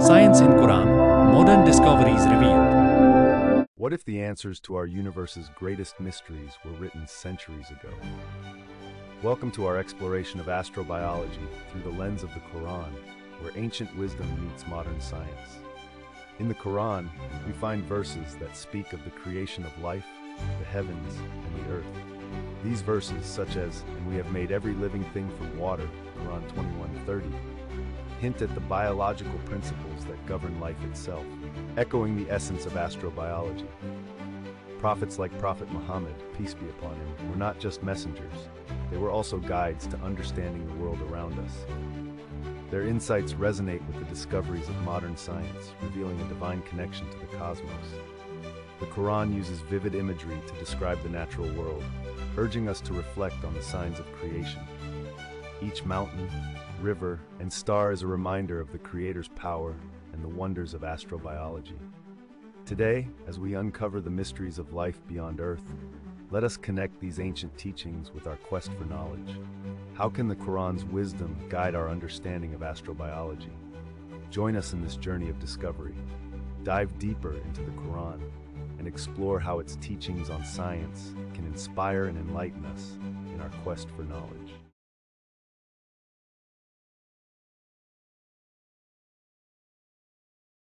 Science in Quran Modern Discoveries Revealed. What if the answers to our universe's greatest mysteries were written centuries ago? Welcome to our exploration of astrobiology through the lens of the Quran, where ancient wisdom meets modern science. In the Quran, we find verses that speak of the creation of life, the heavens, and the earth. These verses, such as, and we have made every living thing from water, Quran 21:30, hint at the biological principles that govern life itself, echoing the essence of astrobiology. Prophets like Prophet Muhammad, peace be upon him, were not just messengers, they were also guides to understanding the world around us. Their insights resonate with the discoveries of modern science, revealing a divine connection to the cosmos. The Quran uses vivid imagery to describe the natural world, urging us to reflect on the signs of creation. Each mountain, river, and star is a reminder of the Creator's power and the wonders of astrobiology. Today, as we uncover the mysteries of life beyond Earth, let us connect these ancient teachings with our quest for knowledge. How can the Quran's wisdom guide our understanding of astrobiology? Join us in this journey of discovery. Dive deeper into the Quran and explore how its teachings on science can inspire and enlighten us in our quest for knowledge.